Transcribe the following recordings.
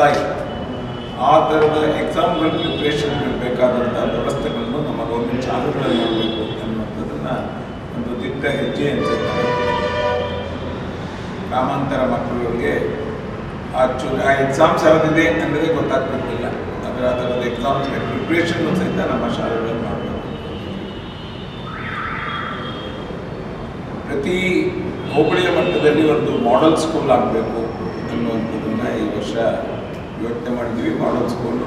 ಒತ್ತಾಯ ಆ ಥರದ ಎಕ್ಸಾಮ್ಗಳ ಪ್ರಿಪ್ರೇಷನ್ಗೆ ಬೇಕಾದಂಥ ವ್ಯವಸ್ಥೆಗಳನ್ನು ನಮ್ಮ ಗೌರ್ಮೆಂಟ್ ಶಾಲೆಗಳಲ್ಲಿ ಮಾಡಬೇಕು ಅನ್ನುವಂಥದ್ದನ್ನು ಒಂದು ದಿಟ್ಟ ಹೆಜ್ಜೆ ಅನ್ಸುತ್ತೆ ಗ್ರಾಮಾಂತರ ಮಕ್ಕಳಿಗೆ ಆ ಚು ಆ ಎಕ್ಸಾಮ್ಸ್ ಯಾವುದಿದೆ ಅನ್ನೋದೇ ಗೊತ್ತಾಗ್ತಿರ್ಲಿಲ್ಲ. ಅದರ ಆ ಥರದ ಎಕ್ಸಾಮ್ಸ್ಗೆ ಪ್ರಿಪ್ರೇಷನ್ ಸಹಿತ ನಮ್ಮ ಶಾಲೆಗಳಲ್ಲಿ ಮಾಡಬೇಕು. ಪ್ರತಿ ಹೋಬಳಿಯ ಮಟ್ಟದಲ್ಲಿ ಒಂದು ಮಾಡೆಲ್ ಸ್ಕೂಲ್ ಆಗಬೇಕು ಅನ್ನುವಂಥದ್ದನ್ನು ಈ ವರ್ಷ ಯೋಚನೆ ಮಾಡಿದ್ವಿ ಮಾಡೋಸ್ಕೊಂಡು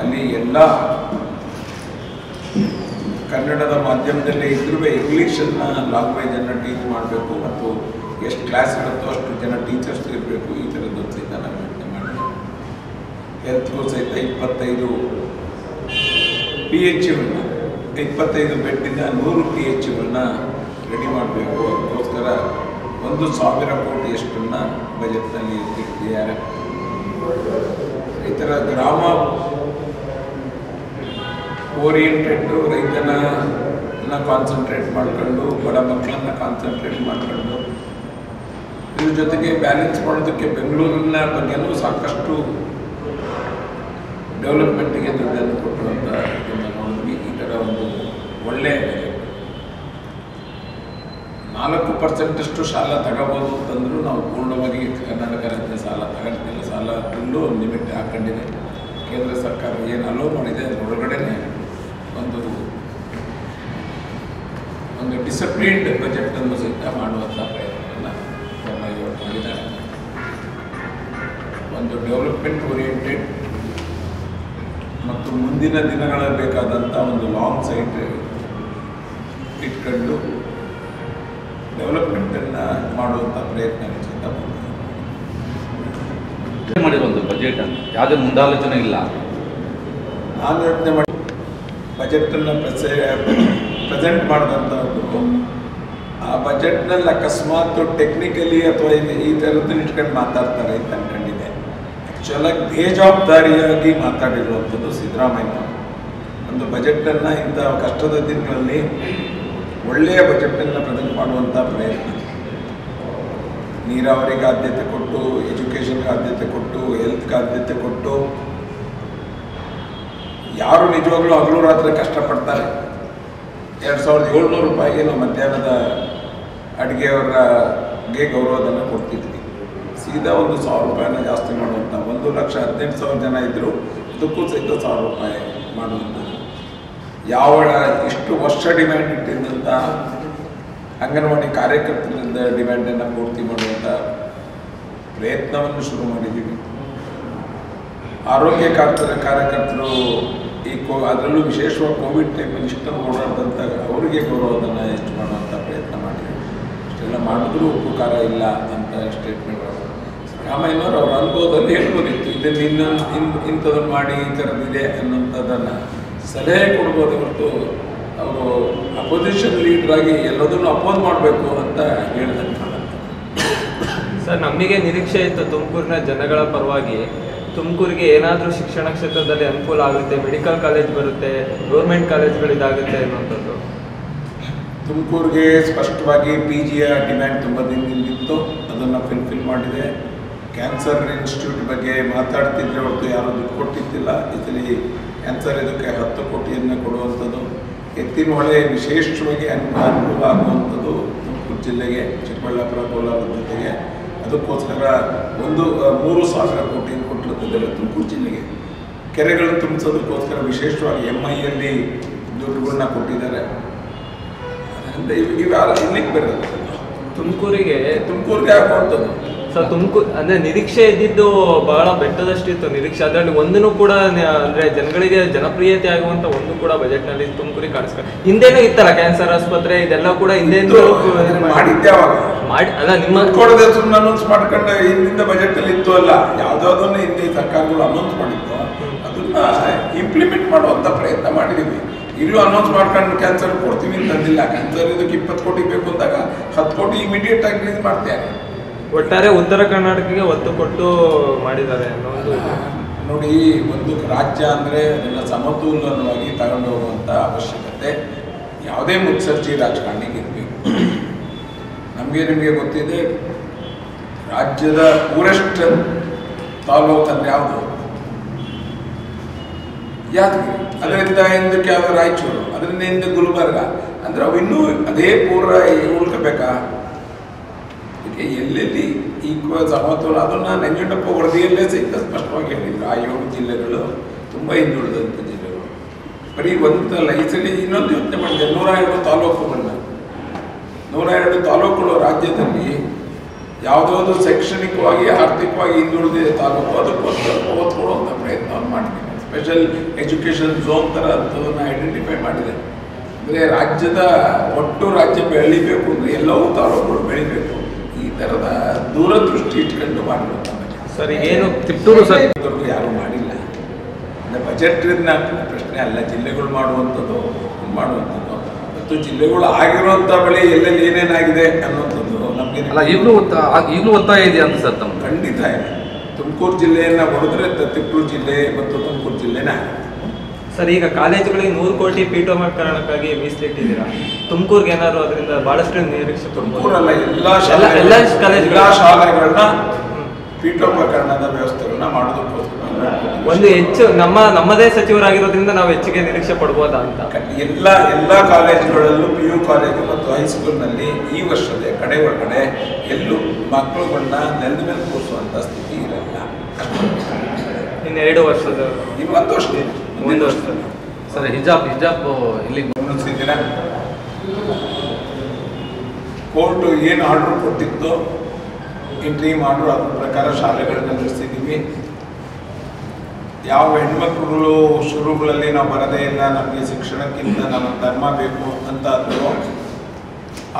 ಅಲ್ಲಿ ಎಲ್ಲ ಕನ್ನಡದ ಮಾಧ್ಯಮದಲ್ಲೇ ಇದ್ರೂ ಇಂಗ್ಲೀಷನ್ನು ಲ್ಯಾಂಗ್ವೇಜನ್ನು ಟೀಚ್ ಮಾಡಬೇಕು ಮತ್ತು ಎಷ್ಟು ಕ್ಲಾಸ್ ಇರುತ್ತೋ ಅಷ್ಟು ಜನ ಟೀಚರ್ಸ್ ಇರಬೇಕು, ಈ ಥರದ್ದು ಸಹಿತ ನಾವು ಯೋಚನೆ ಮಾಡಿದ್ವಿ ಹೆಲ್ತ್ಗೂ ಸಹಿತ ಇಪ್ಪತ್ತೈದು ಪಿ ಎಚ್ ಯುಗಳನ್ನ ಇಪ್ಪತ್ತೈದು ಬೆಡ್ಡಿನ ನೂರು ಪಿ ಎಚ್ ಯುಗಳನ್ನ ರೆಡಿ ಮಾಡಬೇಕು. ಅದಕ್ಕೋಸ್ಕರ ಒಂದು ಸಾವಿರ ಕೋಟಿಯಷ್ಟನ್ನು ಬಜೆಟ್ನಲ್ಲಿ ಇಟ್ಟಿದ್ದಾರೆ ಥರ ಗ್ರಾಮ ಓರಿಯೆಂಟೆಡ್ ರೈತನ ಕಾನ್ಸಂಟ್ರೇಟ್ ಮಾಡ್ಕೊಂಡು, ಬಡ ಮಕ್ಕಳನ್ನ ಕಾನ್ಸಂಟ್ರೇಟ್ ಮಾಡ್ಕೊಂಡು, ಇದ್ರ ಜೊತೆಗೆ ಬ್ಯಾಲೆನ್ಸ್ ಮಾಡೋದಕ್ಕೆ ಬೆಂಗಳೂರಿನ ಬಗ್ಗೆನೂ ಸಾಕಷ್ಟು ಡೆವಲಪ್ಮೆಂಟ್ಗೆ ದುಡ್ಡನ್ನು ಕೊಟ್ಟಿರುವಂತಹ ನೋಡಿದ್ವಿ ಈ ಥರ ಒಂದು ಒಳ್ಳೆಯ ಬೆಲೆ ನಾಲ್ಕು ಪರ್ಸೆಂಟಷ್ಟು ಸಾಲ ತಗೋಬೋದು ಅಂತಂದರೂ ನಾವು ಪೂರ್ಣವಾಗಿ ಕರ್ನಾಟಕ ರಾಜ್ಯ ಸಾಲ ತಗೊಳ್ತಿಲ್ಲ ಸಾಲ ಫುಲ್ಲು ಲಿಮಿಟ್ ಹಾಕೊಂಡಿದೆ. ಕೇಂದ್ರ ಸರ್ಕಾರ ಏನು ಅಲೋ ಮಾಡಿದೆ ಅದರೊಳಗಡೆನೆ ಒಂದು ಒಂದು ಡಿಸಿಪ್ಲಿನ್ಡ್ ಬಜೆಟನ್ನು ಸಹಿತ ಮಾಡುವಂಥ ಪ್ರಯತ್ನವನ್ನು ಮಾಡಿದ್ದಾರೆ. ಒಂದು ಡೆವಲಪ್ಮೆಂಟ್ ಓರಿಯೆಂಟೆಡ್ ಮತ್ತು ಮುಂದಿನ ದಿನಗಳಲ್ಲಿ ಬೇಕಾದಂಥ ಒಂದು ಲಾಂಗ್ ಸೈಟ್ ಇಟ್ಕೊಂಡು ಡೆವಲಪ್ಮೆಂಟನ್ನು ಮಾಡುವಂಥ ಪ್ರಯತ್ನ ಮಾಡಿದ್ದಾರೆ. ಮಾಡಿರೋ ಒಂದು ಬಜೆಟ್ ಅಂತ ಯಾವುದೇ ಮುಂದಾಲೋಚನೆ ಇಲ್ಲ. ನಾನು ಯೋಚನೆ ಮಾಡಿ ಬಜೆಟನ್ನು ಪ್ರೆಸೆ ಪ್ರೆಸೆಂಟ್ ಮಾಡಿದಂಥವ್ರು ಆ ಬಜೆಟ್ನಲ್ಲಿ ಅಕಸ್ಮಾತ್ ಟೆಕ್ನಿಕಲಿ ಅಥವಾ ಇದು ಈ ಥರದ್ದು ಇಟ್ಕೊಂಡು ಮಾತಾಡ್ತಾರೆ ಅಂತ ಅನ್ಕೊಂಡಿದ್ದೆ. ಆ್ಯಕ್ಚುಲಾಗಿ ಬೇಜವಾಬ್ದಾರಿಯಾಗಿ ಮಾತಾಡಿರುವಂಥದ್ದು ಸಿದ್ದರಾಮಯ್ಯ ಒಂದು ಬಜೆಟನ್ನು ಇಂಥ ಕಷ್ಟದ ದಿನಗಳಲ್ಲಿ ಒಳ್ಳೆಯ ಬಜೆಟನ್ನು ಪ್ರೆಸೆಂಟ್ ಮಾಡುವಂಥ ಪ್ರಯತ್ನ. ನೀರಾವರಿಗೆ ಆದ್ಯತೆ ಕೊಟ್ಟು, ಎಜುಕೇಷನ್ಗೆ ಆದ್ಯತೆ ಕೊಟ್ಟು, ಹೆಲ್ತ್ಗೆ ಆದ್ಯತೆ ಕೊಟ್ಟು, ಯಾರು ನಿಜವಾಗ್ಲೂ ಹಗಲು ರಾತ್ರಿ ಕಷ್ಟಪಡ್ತಾರೆ. ಎರಡು ಸಾವಿರದ ಏಳ್ನೂರು ರೂಪಾಯಿಗೆ ನಾವು ಮಧ್ಯಾಹ್ನದ ಅಡುಗೆಯವರಿಗೆ ಗೌರವಧನ ಕೊಡ್ತಿದ್ವಿ. ಸೀದಾ ಒಂದು ಸಾವಿರ ರೂಪಾಯಿನ ಜಾಸ್ತಿ ಮಾಡುವಂಥ ಒಂದು ಲಕ್ಷ ಹದಿನೆಂಟು ಸಾವಿರ ಜನ ಇದ್ದರು ಇದಕ್ಕೂ ಸಹಿತ ಸಾವಿರ ರೂಪಾಯಿ ಮಾಡುವಂಥದ್ದು ಯಾವ ಇಷ್ಟು ವರ್ಷ ಡಿಮ್ಯಾಂಡ್ ಇಟ್ಟಿದ್ದಂಥ ಅಂಗನವಾಡಿ ಕಾರ್ಯಕರ್ತರಿಂದ ಡಿಮ್ಯಾಂಡನ್ನು ಪೂರ್ತಿ ಮಾಡುವಂಥ ಪ್ರಯತ್ನವನ್ನು ಶುರು ಮಾಡಿದ್ದೀವಿ. ಆರೋಗ್ಯ ಕಾರ್ಯ ಕಾರ್ಯಕರ್ತರು ಈ ಕೋ ಅದರಲ್ಲೂ ವಿಶೇಷವಾಗಿ ಕೋವಿಡ್ ಟೈಮಲ್ಲಿ ಇಷ್ಟನ್ನು ಓಡಾಡಿದಂಥ ಅವರಿಗೆ ಗೌರವವನ್ನು ಹೆಚ್ಚು ಮಾಡುವಂಥ ಪ್ರಯತ್ನ ಮಾಡಿದ್ದೀವಿ. ಇಷ್ಟೆಲ್ಲ ಮಾಡಿದ್ರೂ ಉಪಕಾರ ಇಲ್ಲ ಅಂತ ಸ್ಟೇಟ್ಮೆಂಟ್ ರಾಮಯ್ಯನವರು ಅವರ ಅನುಭವದಲ್ಲಿ ಹೇಳ್ಬೋದಿತ್ತು. ಇದನ್ನು ಇನ್ನೊಂದು ಇನ್ ಇಂಥದನ್ನು ಮಾಡಿ, ಈ ಥರದ್ದಿದೆ ಅನ್ನೋಂಥದ್ದನ್ನು ಸಲಹೆ ಕೊಡ್ಬೋದು ಹೊರತು ಅವರು ಅಪೋಸಿಷನ್ ಆಗಿ ಎಲ್ಲದನ್ನು ಅಪೋಸ್ ಮಾಡಬೇಕು ಅಂತ ಹೇಳಿದಂಗೆ ಸರ್ ನಮಗೆ ನಿರೀಕ್ಷೆ ಇತ್ತು ತುಮಕೂರಿನ ಜನಗಳ ಪರವಾಗಿ. ತುಮಕೂರಿಗೆ ಏನಾದರೂ ಶಿಕ್ಷಣ ಕ್ಷೇತ್ರದಲ್ಲಿ ಅನುಕೂಲ ಆಗುತ್ತೆ ಮೆಡಿಕಲ್ ಕಾಲೇಜ್ ಬರುತ್ತೆ ಗೌರ್ಮೆಂಟ್ ಕಾಲೇಜ್ಗಳಿದಾಗುತ್ತೆ ಅನ್ನುವಂಥದ್ದು. ತುಮಕೂರಿಗೆ ಸ್ಪಷ್ಟವಾಗಿ ಪಿ ಜಿಯ ಡಿಮ್ಯಾಂಡ್ ತುಂಬ ದಿನದಿಂದಿತ್ತು ಅದನ್ನು ಫಿಲ್ಫಿಲ್ ಮಾಡಿದೆ. ಕ್ಯಾನ್ಸರ್ ಇನ್ಸ್ಟಿಟ್ಯೂಟ್ ಬಗ್ಗೆ ಮಾತಾಡ್ತಿದ್ರೆ ಹೊರತು ಯಾರು ದುಡ್ಡು ಕೊಟ್ಟಿದ್ದಿಲ್ಲ ಇದರಲ್ಲಿ ಕ್ಯಾನ್ಸರ್ ಇದಕ್ಕೆ ಹತ್ತು ಕೋಟಿಯನ್ನು ಕೊಡುವಂಥದ್ದು. ಎತ್ತಿನ ಹೊಳೆ ವಿಶೇಷವಾಗಿ ಅನು ಅನುಕೂಲ ಆಗುವಂಥದ್ದು ತುಮಕೂರು ಜಿಲ್ಲೆಗೆ ಚಿಕ್ಕಬಳ್ಳಾಪುರ ಕೋಲಾರ ಜೊತೆಗೆ. ಅದಕ್ಕೋಸ್ಕರ ಒಂದು ಮೂರು ಸಾವಿರ ಕೋಟಿಯನ್ನು ಕೊಟ್ಟಿರ್ತದೆ ತುಮಕೂರು ಜಿಲ್ಲೆಗೆ. ಕೆರೆಗಳನ್ನು ತುಂಬಿಸೋದಕ್ಕೋಸ್ಕರ ವಿಶೇಷವಾಗಿ ಎಂ ಐಯಲ್ಲಿ ದುಡ್ಡುಗಳನ್ನ ಕೊಟ್ಟಿದ್ದಾರೆ. ಅದರಿಂದ ಇವ್ ಇವೆಲ್ಲ ಇಲ್ಲಿಗೆ ಬರೋದು ತುಮಕೂರಿಗೆ ತುಮಕೂರಿಗೆ ಆಗುವಂಥದ್ದು ಸರ್ ತುಮಕೂರು ಅಂದ್ರೆ ನಿರೀಕ್ಷೆ ಇದ್ದಿದ್ದು ಬಹಳ ಬೆಟ್ಟದಷ್ಟು ಇತ್ತು ನಿರೀಕ್ಷೆ. ಅದರಲ್ಲಿ ಒಂದನ್ನು ಕೂಡ ಅಂದ್ರೆ ಜನಗಳಿಗೆ ಜನಪ್ರಿಯತೆ ಆಗುವಂತ ಒಂದು ಕೂಡ ಬಜೆಟ್ನಲ್ಲಿ ತುಮಕೂರಿಗೆ ಕಾಣಿಸ್ಕ ಹಿಂದೆನೂ ಇತ್ತಲ್ಲ ಕ್ಯಾನ್ಸರ್ ಆಸ್ಪತ್ರೆ ಇದೆಲ್ಲ ಕೂಡ ಹಿಂದೆ ಮಾಡಿದ್ದೆ ಮಾಡಿ ಅಲ್ಲ ನಿಮ್ಮ ಅನೌನ್ಸ್ ಮಾಡ್ಕೊಂಡು ಹಿಂದಿನ ಬಜೆಟ್ ಅಲ್ಲಿ ಇತ್ತು ಅಲ್ಲ. ಯಾವ್ದಾವ್ದನ್ನ ಹಿಂದೆ ಸರ್ಕಾರಗಳು ಅನೌನ್ಸ್ ಮಾಡಿತ್ತು ಅದನ್ನ ಇಂಪ್ಲಿಮೆಂಟ್ ಮಾಡುವಂತ ಪ್ರಯತ್ನ ಮಾಡಿದೀವಿ. ಇಲ್ಲೂ ಅನೌನ್ಸ್ ಮಾಡ್ಕೊಂಡು ಕ್ಯಾನ್ಸರ್ ಕೊಡ್ತೀವಿ ಅಂತಂದಿಲ್ಲ. ಕ್ಯಾನ್ಸರ್ ಇದಕ್ಕೆ ಇಪ್ಪತ್ತು ಕೋಟಿ ಬೇಕು ಅಂದಾಗ ಹತ್ತು ಕೋಟಿ ಇಮಿಡಿಯೇಟ್ ಆಗಿ ರಿಲೀಸ್ ಮಾಡ್ತಾರೆ ಒಟ್ಟಾರೆ ಉತ್ತರ ಕರ್ನಾಟಕಕ್ಕೆ ಒತ್ತು ಕೊಟ್ಟು ಮಾಡಿದ್ದಾರೆ ಅನ್ನೋ ಒಂದು ನೋಡಿ ಒಂದು ರಾಜ್ಯ ಅಂದರೆ ಅದನ್ನು ಸಮತೋಲನವಾಗಿ ತಗೊಂಡು ಹೋಗುವಂಥ ಅವಶ್ಯಕತೆ ಯಾವುದೇ ಮುತ್ಸರ್ಜಿ ರಾಜಕಾರಣಿಗೆ ಇರಬೇಕು. ನಮಗೆ ನಿಮಗೆ ಗೊತ್ತಿದೆ, ರಾಜ್ಯದ ಪೂರೆಸ್ಟ್ ತಾಲೂಕು ಅಂದರೆ ಯಾವುದು? ಯಾದಗಿರಿ. ಅದರಿಂದ ಹಿಂದಕ್ಕೆ ಯಾವುದು ರಾಯಚೂರು, ಅದರಿಂದ ಹಿಂದೆ ಗುಲ್ಬರ್ಗ. ಅಂದರೆ ಅವು ಇನ್ನೂ ಅದೇ ಪೂರ್ವ ಉಳ್ಕೋಬೇಕಾ? ಅದಕ್ಕೆ ಎಲ್ಲೆಲ್ಲಿ ಈಕ್ವಲ್ ಸಮತೋಲ ಅದನ್ನ ನಂಜುಂಡಪ್ಪ ವರದಿಯಲ್ಲೇ ಸಹಿತ ಸ್ಪಷ್ಟವಾಗಿ ಹೇಳಿದ್ರು ಆ ಏಳು ಜಿಲ್ಲೆಗಳು ತುಂಬ ಹಿಂದುಳಿದಂಥ ಜಿಲ್ಲೆಗಳು. ಬರೀ ಒಂದಲ್ಲ ಲೈಸಲ್ಲಿ ಸಲ ಇನ್ನೊಂದು ಯೋಚನೆ ಮಾಡಿದೆ. ನೂರ ಎರಡು ತಾಲೂಕುಗಳನ್ನ ನೂರ ಎರಡು ತಾಲೂಕುಗಳು ರಾಜ್ಯದಲ್ಲಿ ಯಾವುದಾದ್ರು ಶೈಕ್ಷಣಿಕವಾಗಿ, ಆರ್ಥಿಕವಾಗಿ ಹಿಂದುಳಿದಿದೆ ತಾಲೂಕು ಅದಕ್ಕೋಸ್ಕರ ಓದ್ಕೊಳ್ಳುವಂಥ ಪ್ರಯತ್ನವನ್ನು ಮಾಡ್ತೀನಿ ಸ್ಪೆಷಲ್ ಎಜುಕೇಷನ್ ಝೋನ್ ಥರ ಅಂಥದನ್ನು ಐಡೆಂಟಿಫೈ ಮಾಡಿದೆ ಅಂದರೆ ರಾಜ್ಯದ, ಒಟ್ಟು ರಾಜ್ಯ ಬೆಳಿಬೇಕು ಅಂದರೆ ಎಲ್ಲವೂ ತಾಲೂಕುಗಳು ಬೆಳಿಬೇಕು. ಈ ಥರದ ದೂರದೃಷ್ಟಿ ಇಟ್ಕೊಂಡು ಮಾಡಬೇಕು. ಸರ್ ಏನು ತಿಪ್ಟೂರು ಸರ್? ಯಾರೂ ಮಾಡಿಲ್ಲ. ಅಂದರೆ ಬಜೆಟ್ ಪ್ರಶ್ನೆ ಅಲ್ಲ. ಜಿಲ್ಲೆಗಳು ಮಾಡುವಂಥದ್ದು ಮಾಡುವಂಥದ್ದು. ಮತ್ತು ಜಿಲ್ಲೆಗಳು ಆಗಿರುವಂಥ ಬಳಿ ಎಲ್ಲೆಲ್ಲಿ ಏನೇನಾಗಿದೆ ಅನ್ನುವಂಥದ್ದು ನಮಗೆ ಅಲ್ಲ ಈಗಲೂ ಈಗಲೂ ಒತ್ತಾಯ ಇದೆ ಅಂತ ಸರ್ ತಮ್ಮ ಖಂಡಿತ ಇದೆ. ತುಮಕೂರು ಜಿಲ್ಲೆಯನ್ನು ಹೊಡೆದ್ರೆ ತಿಪ್ಪೂರು ಜಿಲ್ಲೆ ಮತ್ತು ತುಮಕೂರು ಜಿಲ್ಲೆನೇ ಆಗುತ್ತೆ. ಸರ್ ಈಗ ಕಾಲೇಜುಗಳಿಗೆ ನೂರು ಕೋಟಿ ಪೀಠೋಪಕರಣಕ್ಕಾಗಿ ಮೀಸಲಿಟ್ಟಿದ್ದೀರಾ? ತುಮಕೂರ್ಗೆ ಏನಾದ್ರು ಅದರಿಂದ ಬಹಳಷ್ಟು ನಿರೀಕ್ಷೆ ತುಮಕೂರಲ್ಲ ಎಲ್ಲ ಎಲ್ಲ- ಶಾಲೆ ಎಲ್ಲ ಶಾಲೆಗಳನ್ನ ಪೀಠೋಪಕರಣದ ವ್ಯವಸ್ಥೆಗಳನ್ನ ಮಾಡೋದಕ್ಕೋಸ್ಕರ ಒಂದು ಹೆಚ್ಚು ನಮ್ಮ ನಮ್ಮದೇ ಸಚಿವರಾಗಿರೋದ್ರಿಂದ ನಾವು ಹೆಚ್ಚಿಗೆ ನಿರೀಕ್ಷೆ ಪಡ್ಬೋದಾ ಅಂತ? ಎಲ್ಲ ಎಲ್ಲ ಕಾಲೇಜುಗಳಲ್ಲೂ ಪಿ ಯು ಕಾಲೇಜು ಮತ್ತು ಹೈಸ್ಕೂಲ್ನಲ್ಲಿ ಈ ವರ್ಷದ ಕಡೆ ಒಳಗಡೆ ಎಲ್ಲೂ ಮಕ್ಕಳುಗಳನ್ನ ನೆಲದ ಮೇಲೆ ಕೂರಿಸುವಂಥ ಸ್ಥಿತಿ ಇರಲ್ಲ. ಇನ್ನು ಎರಡು ವರ್ಷದ ಇನ್ನು ಒಂದು ವರ್ಷ. ಒಂದು ವರ್ಷದ ಸರ್ ಹಿಜಾಬ್ ಹಿಜಾಬ್ ಇಲ್ಲಿ ಗಮನಿಸಿದ್ದೀರಾ ಕೋರ್ಟ್ ಏನು ಆರ್ಡರ್ ಕೊಟ್ಟಿತ್ತು ಇಂಟ್ರೀಮ್ ಆರ್ಡರ್ ಅದ್ರ ಪ್ರಕಾರ ಶಾಲೆಗಳನ್ನ ನಡೆಸಿದ್ದೀವಿ. ಯಾವ ಹೆಣ್ಮಕ್ಳುಗಳು ಶುರುಗಳಲ್ಲಿ ನಾವು ಬರದೇ ಇಲ್ಲ ನಮಗೆ ಶಿಕ್ಷಣಕ್ಕಿಂತ ನಮ್ಮ ಧರ್ಮ ಬೇಕು ಅಂತ ಅಂದರು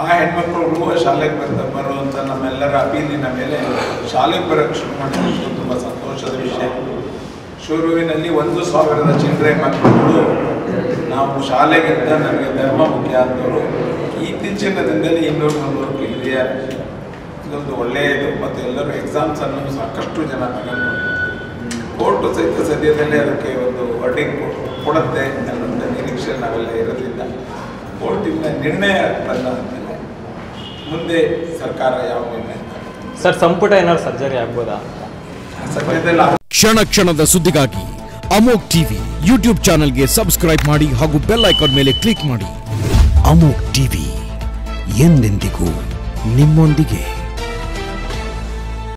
ಆ ಹೆಣ್ಮಕ್ಳುಗಳು ಶಾಲೆಗೆ ಬರ್ತಾ ಬರುವಂಥ ನಮ್ಮೆಲ್ಲರ ಅಪೀಲಿನ ಮೇಲೆ ಶಾಲೆಗೆ ಬರೋಕ್ಕೆ ಶುರು ಮಾಡಿದ್ರು. ತುಂಬ ಸಂತೋಷದ ವಿಷಯ. ಶುರುವಿನಲ್ಲಿ ಒಂದು ಸಾವಿರದ ಚಿಲ್ಲರೆ ಮಕ್ಕಳು ನಾವು ಶಾಲೆಗಿಂತ ನನಗೆ ಧರ್ಮ ಮುಖ್ಯ ಅಂತವರು. ಇತ್ತೀಚಿನ ದಿನದಲ್ಲಿ ಇನ್ನೂರು ಮುನ್ನೂರು ಕ್ಲಿಯರ್ ಇದೊಂದು ಒಳ್ಳೆಯದು ಮತ್ತು ಎಲ್ಲರೂ ಎಕ್ಸಾಮ್ಸ್ ಅನ್ನು ಸಾಕಷ್ಟು ಜನ ತಗೊಂಡು ಕೋರ್ಟು ಸಹಿತ ಸದ್ಯದಲ್ಲೇ ಅದಕ್ಕೆ ಒಂದು ವರ್ಡಿಂಗ್ ಕೊಡುತ್ತೆ ಅನ್ನೋಂಥ ನಿರೀಕ್ಷೆ ನಾವೆಲ್ಲ ಇರೋದ್ರಿಂದ. ಕೋರ್ಟಿನ ನಿರ್ಣಯ ಬಂದ ಮುಂದೆ ಸರ್ಕಾರ ಯಾವ ನಿರ್ಣಯ ಸರ್ ಸಂಪುಟ ಏನಾದ್ರು ಸರ್ಜರಿ ಆಗ್ಬೋದಾ? ಸದ್ಯದಲ್ಲಿ ಕ್ಷಣ ಕ್ಷಣದ ಸುದ್ದಿಗಾಗಿ ಅಮೋಕ್ ಟಿವಿ ಯೂಟ್ಯೂಬ್ ಚಾನೆಲ್ಗೆ ಸಬ್ಸ್ಕ್ರೈಬ್ ಮಾಡಿ ಹಾಗೂ ಬೆಲ್ ಐಕಾನ್ ಮೇಲೆ ಕ್ಲಿಕ್ ಮಾಡಿ. ಅಮೋಕ್ ಟಿವಿ ಎಂದೆಂದಿಗೂ ನಿಮ್ಮೊಂದಿಗೆ.